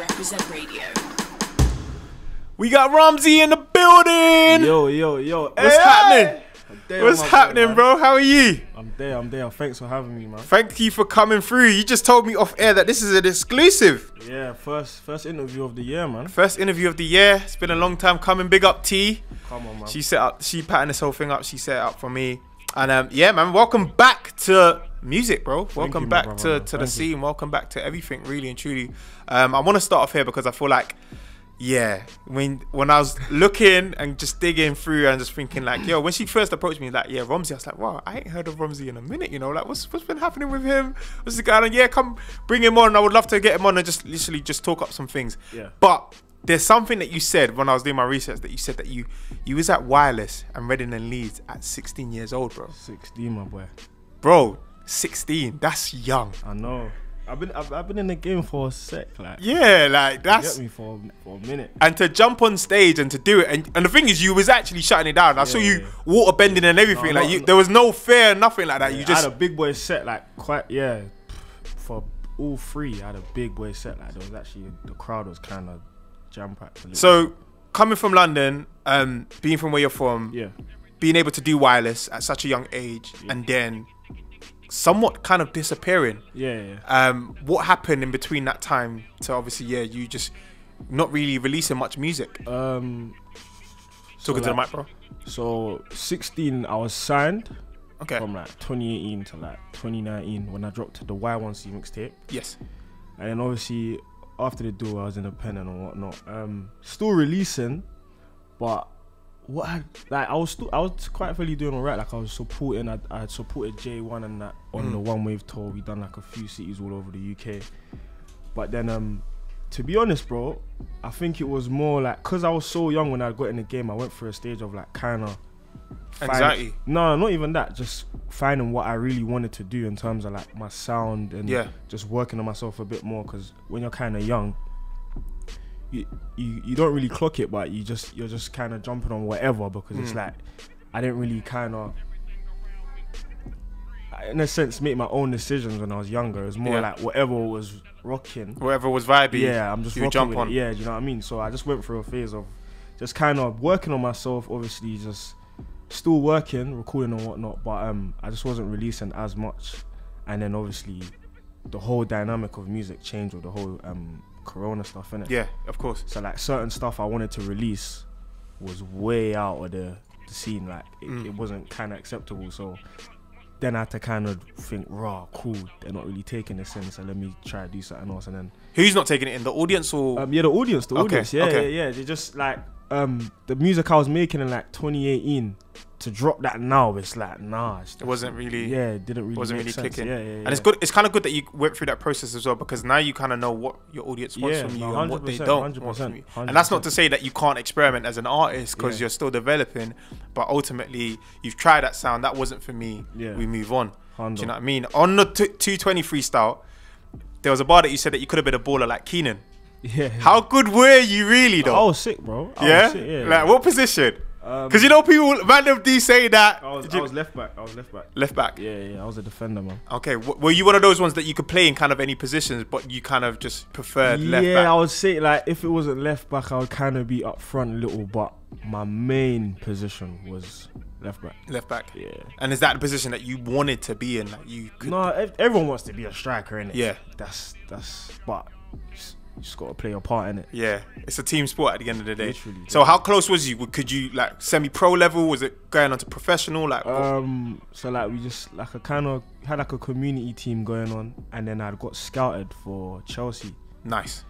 Represent Radio. We got Romzy in the building. Yo, yo, yo. What's hey, happening? There, What's happening, there, bro? How are you? I'm there, I'm there. Thanks for having me, man. Thank you for coming through. You just told me off air that this is an exclusive. Yeah, first first interview of the year, man. First interview of the year. It's been a long time coming. Big up T. Come on, man. She set up, she patterned this whole thing up. She set it up for me. And um, yeah, man, welcome back to music, bro. Welcome you, back brother, to, man. to the Thank you. scene. Welcome back to everything, really and truly. Um, I want to start off here because I feel like, yeah, when when I was looking and just digging through and just thinking like, yo, when she first approached me, like, yeah, Romzy, I was like, wow, I ain't heard of Romzy in a minute. You know, like, what's what's been happening with him? What's the guy? And yeah, come bring him on. I would love to get him on and just literally just talk up some things. Yeah. But there's something that you said when I was doing my research that you said that you you was at Wireless and Reading and Leeds at 16 years old, bro. 16, my boy. Bro, 16. That's young. I know. I've been I've, I've been in the game for a sec, like. Yeah, like You that's get me for for a minute. and to jump on stage and to do it and, and the thing is you was actually shutting it down. I saw you yeah. water bending and everything. No, like no, you, there was no fear, nothing like that. you I just had a big boy set, like quite yeah. For all three, I had a big boy set. Like there was actually the crowd was kind of jam packed. so coming from London, um, being from where you're from, yeah, being able to do wireless at such a young age, and then somewhat kind of disappearing. yeah, yeah. Um, what happened in between that time to obviously, yeah, you just not really releasing much music. Um, Talking to the like- mic, bro. so 16, I was signed Okay. from like 2018 to like 2019 when I dropped the Y1C mixtape. yes. And then obviously after the deal, I was independent and whatnot. Um, still releasing, but what I, like I was I was quite fairly doing alright. Like I was supporting, I I had supported J1 and that on Mm. the One Wave tour. We done like a few cities all over the UK. But then um, to be honest, bro, I think it was more like because I was so young when I got in the game. I went through a stage of like kind of Anxiety. no, not even that. Just finding what I really wanted to do in terms of like my sound and Yeah. just working on myself a bit more. Because when you're kind of young, you, you you don't really clock it, but you just you're just kind of jumping on whatever because it's Mm. like I didn't really kind of. In a sense, make my own decisions when I was younger. It was more Yeah. like whatever was rocking. Whatever was vibey. Yeah, I'm just you jump on. It. Yeah, do you know what I mean? So I just went through a phase of just kind of working on myself. Obviously, just still working, recording and whatnot, but um, I just wasn't releasing as much. And then obviously, the whole dynamic of music changed or the whole um Corona stuff, innit? Yeah, of course. So like certain stuff I wanted to release was way out of the, the scene. Like it, Mm. it wasn't kind of acceptable. So then I had to kind of think, raw, cool. They're not really taking this in, so let me try to do something else. And then Who's not taking it in? The audience or um, yeah, the audience, the Okay, audience, yeah, okay. yeah, yeah. They just like um the music I was making in like 2018 to drop that now. It's like nah, it's it wasn't really yeah, it didn't really wasn't really sense. clicking. Yeah, yeah, yeah. And it's good it's kind of good that you went through that process as well because now you kind of know what your audience wants Yeah, from you and what they 100%, don't want from you. And that's not to say that you can't experiment as an artist because Yeah. you're still developing, but ultimately you've tried that sound that wasn't for me. Yeah. We move on. Hundo. Do you know what I mean? On the t- 220 freestyle, there was a bar that you said that you could have been a baller like Keenan. Yeah. How good were you really though? I was sick, bro. I yeah? Sick, yeah. Like what position? Um, Because you know people, random D say that. I was, I was left back. I was left back. left back. Yeah, yeah. I was a defender, man. Okay, w- were you one of those ones that you could play in kind of any positions, but you kind of just preferred left yeah, back? I would say like if it wasn't left back, I would kind of be up front a little, but my main position was left back. left back. Yeah. And is that the position that you wanted to be in? Like you could. No, everyone wants to be a striker, innit? Yeah. That's that's but you just gotta play your part in it. Yeah, it's a team sport at the end of the day. Literally, So how close was you? Could you like semi-pro level? Was it going on to professional? Like Um, so like we just like a kind of had like a community team going on, and then I got scouted for Chelsea. nice.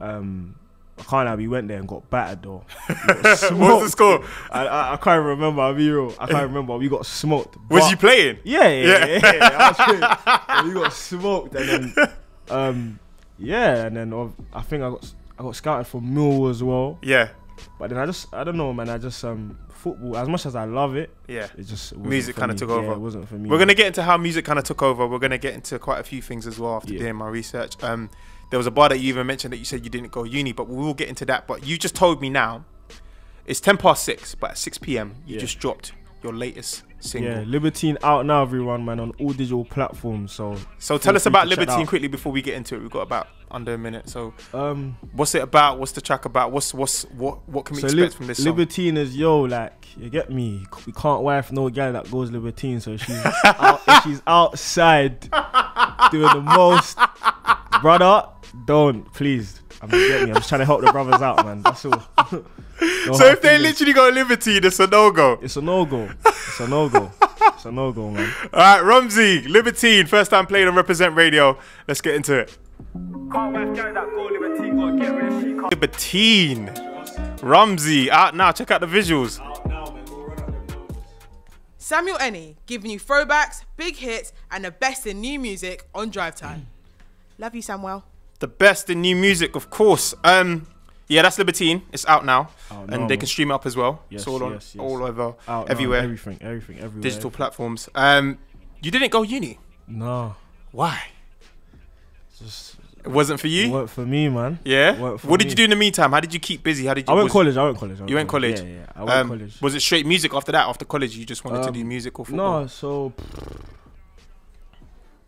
Um, I can't lie, we went there and got battered though. Got what was the score? I, I, I can't remember. I'll be real. I can't remember. We got smoked. Was you playing? Yeah, yeah, Yeah. yeah. yeah, we got smoked, and then um, yeah, and then of- I think I got I got scouted for Mill as well. Yeah, But then I just I don't know, man. I just um football as much as I love it, yeah. it just it Music kinda me. took Yeah, over. it wasn't for me. We're gonna get into how music kind of took over. We're gonna get into quite a few things as well after Yeah. doing my research. Um, there was a bar that you even mentioned that you said you didn't go uni, but we will get into that. But you just told me now, it's ten past six, but at six p.m. you Yeah. just dropped your latest single. Yeah, Libertine out now, everyone, man, on all digital platforms. So, so tell us about Libertine quickly before we get into it. We've got about under a minute. So um, what's it about? What's the track about? What's what's what what can we so expect Lib- from this song? Libertine is yo, like you get me. We can't wife no guy that goes Libertine, so she's out, she's outside doing the most. Brother, don't please. I mean, get me. I'm just trying to help the brothers out, man. That's all. No so if they feelings. literally go Libertine, it's a no go. it's a no go. It's a no go. It's a no go, man. All right, Romzy, Libertine, first time playing on Represent Radio. Let's get into it. Libertine, Romzy, out now. Check out the visuals. Samuel Eni giving you throwbacks, big hits, and the best in new music on Drive Time. Love you, Samuel. The best in new music, of course. Um, yeah, that's Libertine. It's out now, Out and they can stream it up as well. Yes, it's all on, yes, yes. all over, Out now, everywhere, everything, everything, everywhere. digital platforms. Um, you didn't go uni. No, Why? just It wasn't for you. work for me, man. Yeah. What did you do in the meantime? How did you keep busy? How did you? I went was- college. I went college. I You went college. Yeah, yeah. I went Um, college. Was it straight music after that? After college, you just wanted to Um, do music or football? No, so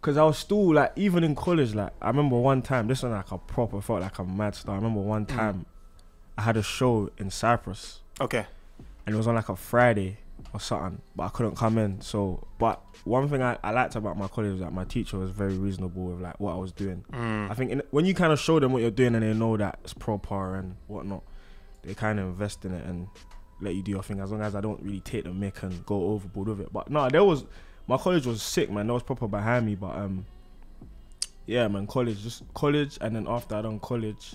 because I was still like even in college, like I remember one time. This was like a proper felt like a mad star. I remember one Mm. time I had a show in Cyprus Okay. and it was on like a Friday or something, but I couldn't come in. So, but one thing I, I liked about my college was that my teacher was very reasonable with like what I was doing. Mm. I think in, when you kind of show them what you're doing and they know that it's proper and whatnot, they kind of invest in it and let you do your thing as long as I don't really take the mic and go overboard with it. But no, there was my college was sick, man. That was proper behind me, but um, yeah, man, college just college, and then after I done college,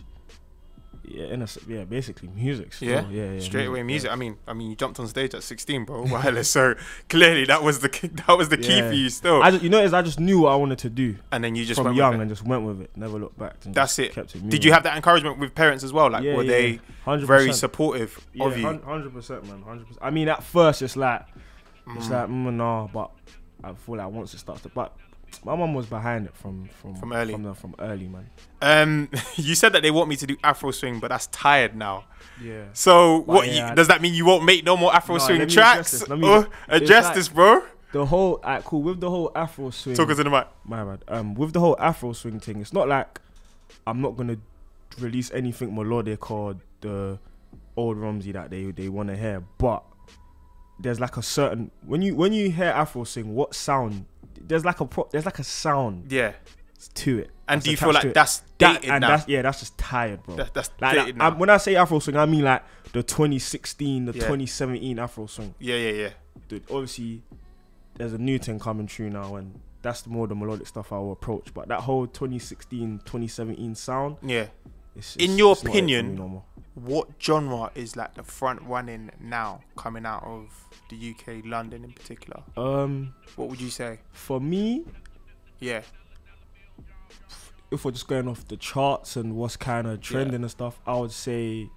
yeah, in a, yeah, basically music. Still. Yeah? yeah, yeah, Straight away music. yeah. I mean, I mean, you jumped on stage at 16, bro. Wireless. so clearly, that was the key, that was the key Yeah. for you still. I just, you know, is I just knew what I wanted to do and then you just from went young With it. and just went with it. Never looked back. That's it. It Did you have that encouragement with parents as well? Like, were they 100%. very supportive of you? hundred percent, man, hundred percent. I mean, at first it's like it's Mm. like mm, no, but I feel like once it starts to, but my mum was behind it from from From early. from, the, from early, man. Um, you said that they want me to do Afro swing, but that's tired now. Yeah. So, what yeah, you, does that mean? You won't make no more Afro No, swing tracks? address this, let me- Oh, address like- this, bro. The whole, alright, cool. With the whole Afro swing, Talk us in the mic. my bad. Um, with the whole Afro swing thing, it's not like I'm not gonna release anything melodic or the old Romzy that they they want to hear, but there's like a certain when you when you hear Afro swing, what sound? There's like a pro, there's like a sound Yeah. to it. And do you feel like that's that, and now? that's yeah, that's just tired, bro. That- that's like, dated like, now. I- when I say Afro swing, I mean like the 2016, the Yeah. 2017 Afro swing. yeah, yeah, yeah. Dude, obviously, there's a new thing coming through now, and that's more the melodic stuff I will approach. But that whole 2016, 2017 sound, Yeah. it's, In your it's not it opinion. What genre is like the front running now coming out of the UK, London in particular? um, What would you say? for me, Yeah. if we're just going off the charts and what's kind of trending and stuff, I would say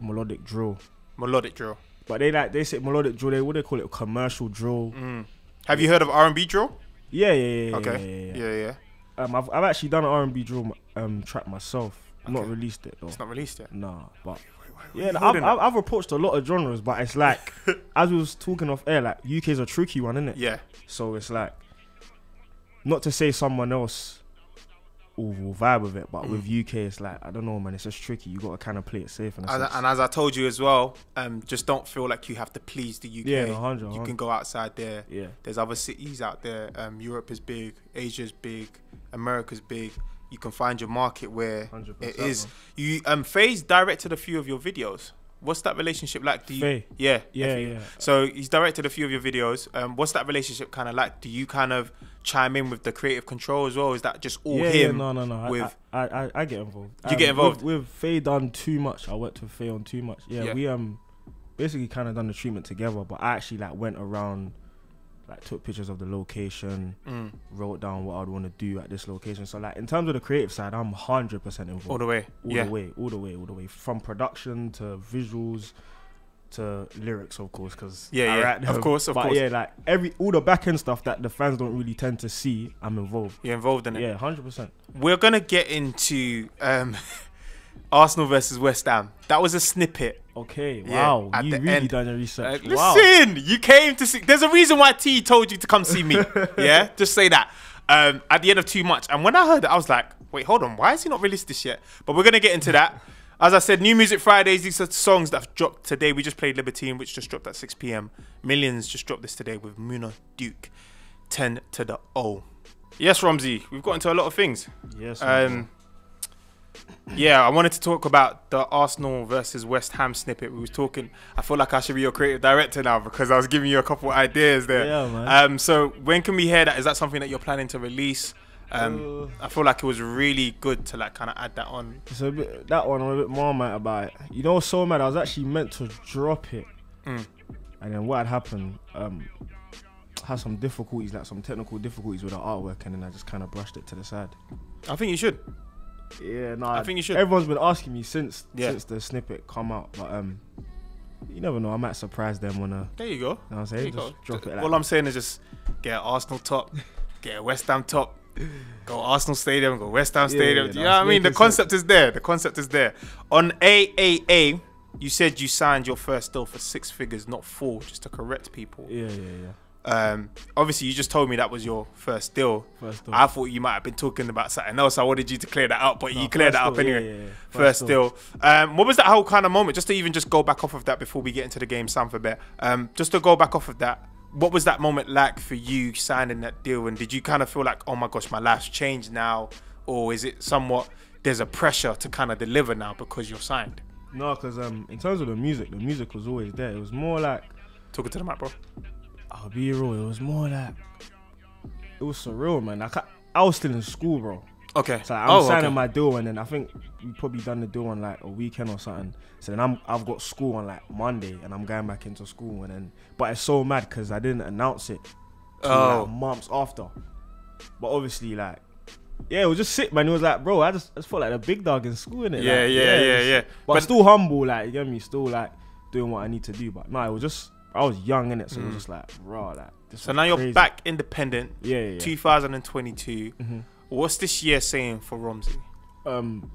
melodic drill. Melodic drill. But they like they say melodic drill. They what they call it commercial drill. Mm. Have you heard of R&B drill? Yeah, yeah, yeah. yeah, Okay. Yeah, yeah, Yeah, yeah. yeah. Um, I've I've actually done an R and B drill um track myself. Not released it though. It's not released yet. Nah, but yeah, I've, I've, I've approached a lot of genres, but it's like as we was talking off air, like UK's a tricky one, isn't it? Yeah. So it's like not to say someone else will, will vibe with it, but with Mm. UK, it's like I don't know, man. It's just tricky. You got to kind of play it safe. And, and as I told you as well, um, just don't feel like you have to please the UK. Yeah, no, 100, you can go outside there. yeah, There's other cities out there. Um, Europe is big, Asia's big, America's big. You can find your market where 100%, it is. You um, Faye's directed a few of your videos. What's that relationship like? Do you? Faye? Yeah, yeah, yeah. So he's directed a few of your videos. Um, what's that relationship kind of like? Do you kind of chime in with the creative control as well? Is that just all yeah, him? yeah, no, no, no. I- with- I, I, I, I get involved. You get involved? with, with Faye. Done too much. I worked with Faye on too much. Yeah, Yeah. we um basically kind of done the treatment together, but I actually like went around, like took pictures of the location, Mm, wrote down what I'd want to do at this location. So like in terms of the creative side, I'm hundred percent involved. all the way. all yeah. the way, all the way, all the way, from production to visuals to lyrics, of course. Because Yeah, yeah, of course, of but course. yeah, like every all the back end stuff that the fans don't really tend to see, I'm involved. You're involved in it. Yeah, hundred percent. We're gonna get into um, Arsenal versus West Ham. That was a snippet. Okay, Yeah, wow. at you the really end. done your Uh, research. wow. listen, you came to see. There's a reason why T told you to come see me. yeah, just say that. Um, at the end of too much, and when I heard it, I was like, wait, hold on, why is he not released this yet? But we're gonna get into that. As I said, new music Fridays. These are songs that have dropped today. We just played Libertine, which just dropped at 6 p.m. Millions just dropped this today with Muna Duke, 10 to the O. Yes, Romzy, we've got into a lot of things. Yes. my Um, yeah, I wanted to talk about the Arsenal versus West Ham snippet. We was talking. I feel like I should be your creative director now because I was giving you a couple of ideas there. Yeah, man. Um, so when can we hear that? Is that something that you're planning to release? Um, Uh, I feel like it was really good to like kind of add that on. A bit that one. I'm a bit more mad about it. You know, so mad. I was actually meant to drop it, Mm. and then what had happened? Um, had some difficulties, like some technical difficulties with the artwork, and then I just kind of brushed it to the side. I think you should. Yeah, no. I think you should. Everyone's been asking me since Yeah. since the snippet come out, but um, you never know. I might surprise them when uh, There you go. you know what I'm saying, just go. drop it. Like All I'm saying is just get Arsenal top, get a West Ham top, go Arsenal Stadium, go West Ham Yeah, Stadium. yeah, you know what I mean? The concept is there. The concept is there. On AAA, you said you signed your first deal for six figures, not four, just to correct people. yeah, yeah, yeah. Um, obviously, you just told me that was your first deal. First deal. I thought you might have been talking about something else. I wanted you to clear that up, but No, you cleared first that up deal, anyway. yeah, yeah. First deal. Um, what was that whole kind of moment? Just to even just go back off of that before we get into the game, Sam for a bit. Um, just to go back off of that. What was that moment like for you signing that deal? And did you kind of feel like, oh my gosh, my life's changed now, or is it somewhat there's a pressure to kind of deliver now because you're signed? No, because um, in terms of the music, the music was always there. It was more like Talking to the mic, bro. I'll be real. It was more like it was surreal, man. I, I was still in school, bro. Okay. So like, I'm oh, signing okay. my deal, and then I think we probably done the deal on like a weekend or something. So then I'm I've got school on like Monday, and I'm going back into school, and then but it's so mad because I didn't announce it till Oh. like months after. But obviously, like. Yeah, it was just sick, man. It was like, bro, I just, I just felt like a big dog in school, innit? Yeah, like, yeah, yeah, it's- yeah. But, But- still humble, like, you get me? Still, like, doing what I need to do. But no, it was just, I was young, innit? So it was just like, raw, like, Mm. So now you're back independent. Yeah, yeah, yeah. 2022. Mhm. What's this year saying for Romzy? um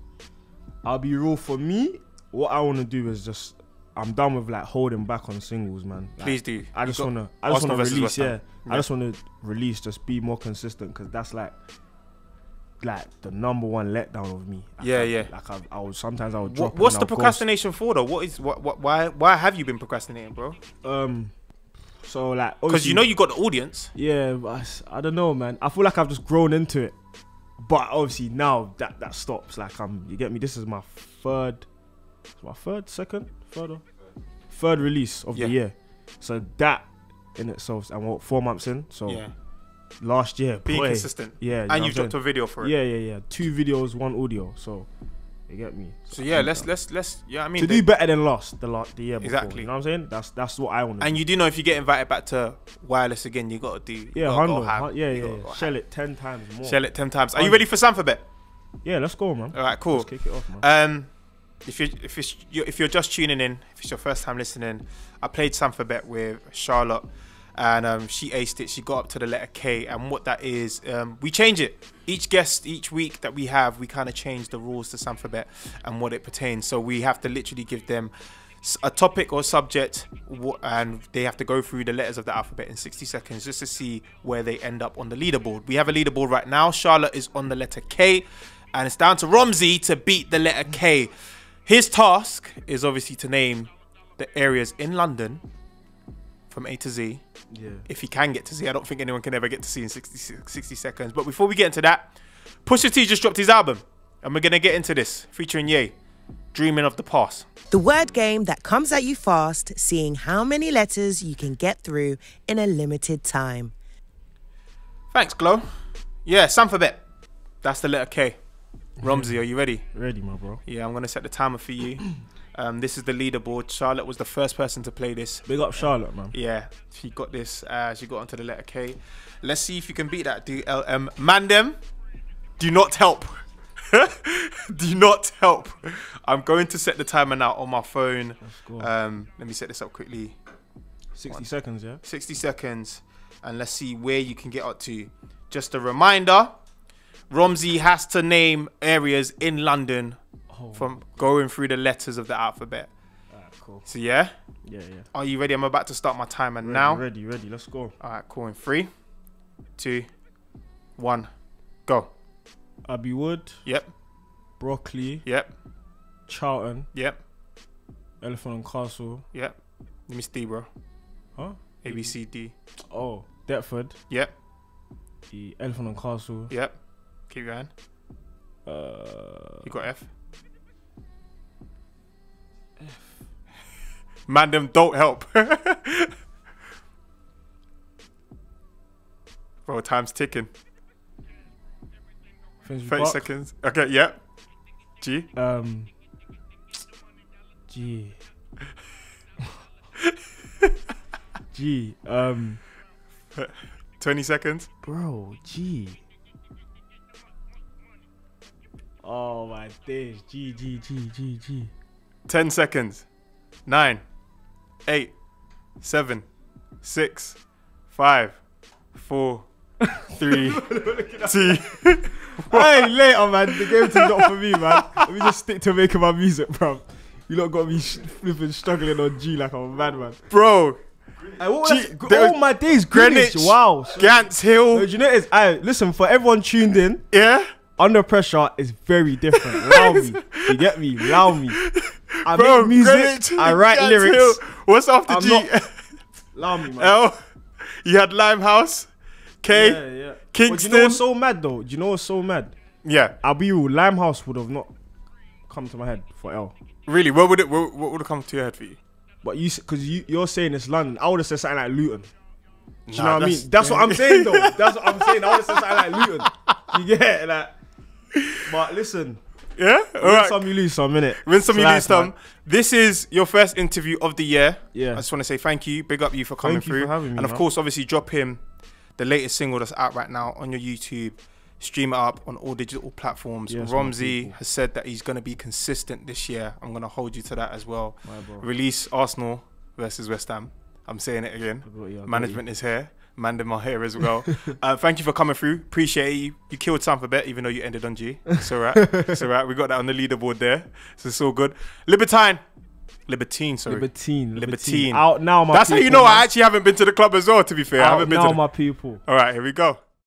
I'll be real for me, what I wanna do is just I'm done with like holding back on singles, man. Like, Please do. I just wanna I just Arsenal wanna release, yeah. Yeah. I just wanna release, just be more consistent because that's like like the number one letdown of me. Like, Yeah, I, yeah. Like I, I would sometimes I would drop. What, what's the ghost. procrastination for though? What is what, what why why have you been procrastinating, bro? Um, so like Because you know you got the audience. Yeah, but I I don't know, man. I feel like I've just grown into it. But obviously now that that stops. Like I'm, you get me. This is my third, my third, second, third, third release of Yeah. the year. So that in itself, and what four months in. So Yeah, last year, being boy, consistent. Yeah, and you dropped a video for it. Yeah, yeah, yeah. Two videos, one audio. So you get me. So yeah, let's let's let's yeah. I mean, to the- do better than last the last the year before. Exactly. You know what I'm saying? That's that's what I want to. and you do know if you get invited back to wireless again, you gotta do. you yeah, gotta ham. hun- Yeah, yeah. gotta yeah. Shell it ten times more. Shell it ten times. Are you ready for Sanford Yeah, let's go, man. All right, cool. Let's kick it off, man. Um, if you if it's if you're just tuning in, if it's your first time listening, I played Sanford Bet with Charlotte, and um, she aced it. She got up to the letter K, and what that is, um, we change it. Each guest, each week that we have, we kind of change the rules to Sanford Bet and what it pertains. So we have to literally give them a topic or subject, and they have to go through the letters of the alphabet in 60 seconds just to see where they end up on the leaderboard. We have a leaderboard right now. Charlotte is on the letter K, and it's down to Romzy to beat the letter K. His task is obviously to name the areas in London from A to Z. Yeah. If he can get to Z, I don't think anyone can ever get to Z in 60, 60 seconds. But before we get into that, Pusha T just dropped his album, and we're gonna get into this featuring Ye, "Dreaming of the Past." The word game that comes at you fast, seeing how many letters you can get through in a limited time. Thanks, Glow. Yeah, Sanford Bet. That's the letter K. Romzy, are you ready? Ready, my bro. Yeah, I'm gonna set the timer for you. Um, this is the leaderboard. Charlotte was the first person to play this. Big up Charlotte, man. Yeah, she got this. Uh, she got onto the letter K. Let's see if you can beat that. DLM Mandem, do not help. do not help. I'm going to set the timer now on my phone. Um, let me set this up quickly. 60 seconds, yeah? 60 seconds, and let's see where you can get up to. Just a reminder Romzy has to name areas in London Oh, from going through the letters of the alphabet. alright, cool. So yeah, Yeah, yeah. are you ready? I'm about to start my timer Ready, now. ready, ready. Let's go. All right, cool. In three, two, one, go. Abbey Wood, Yep, Brockley, yep, Charlton, yep, Elephant and Castle. yep. Let me see, bro. Huh? A B C D. Oh, Deptford, Yep, the Elephant and Castle. yep. Keep going. Uh, You got F. Man, them don't help. Bro, time's ticking. Finsbury 30 Park. seconds. Okay, yep. G. Um, G. G. Um, 20 seconds. bro, G. Oh my days. G, G, G, G, G. 10 seconds. Nine, eight, seven, six, five, four, three, two. hey, later, man. The game team's not for me, man. Let me just stick to making my music, bro. You lot got me sh- flipping struggling on G like I'm a madman. Bro, Hey, what G- was that? there- oh my days, Greenwich. Greenwich. Wow. Gants No, Hill. do you know what it is? Hey, listen, for everyone tuned in, Yeah? under pressure is very different. Allow me. You get me? Allow me. I Bro, make music. I write lyrics. Hill. What's after I'm G? not- Allow me, man. L. You had Limehouse. K. yeah, yeah. Kingston. do you know what's so mad though? Do you know what's so mad? Yeah. I'll be real. Limehouse would have not come to my head for L. Really? What would it? What, what would have come to your head for you? But you, because you, you're saying it's London. I would have said something like Luton. Do you Nah, know what I mean? That's what I'm saying though. That's what I'm saying. I would have said something like Luton. You get it? Like, but listen, Yeah. All win right. some, you lose some, innit? Win some, you lose some. This is your first interview of the year. Yeah. I just want to say thank you. Big up you for coming Thank you through. for having me, and of man. course, obviously, drop him the latest single that's out right now on your YouTube. Stream it up on all digital platforms. Yes, Romzy has said that he's going to be consistent this year. I'm going to hold you to that as well. Release Arsenal versus West Ham. I'm saying it again. Management is here. Mandem are here as well. uh, thank you for coming through. Appreciate you. You killed Sam for bet, even though you ended on G. It's all right. it's all right. We got that on the leaderboard there. So it's all good. Libertine. Libertine, sorry. Libertine, Libertine. Out now, my That's how you know man. I actually haven't been to the club as well, to be fair. I haven't been now, to the... my people. All right, here we go.